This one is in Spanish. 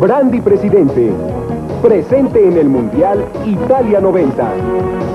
Brandy Presidente. Presente en el Mundial Italia 90.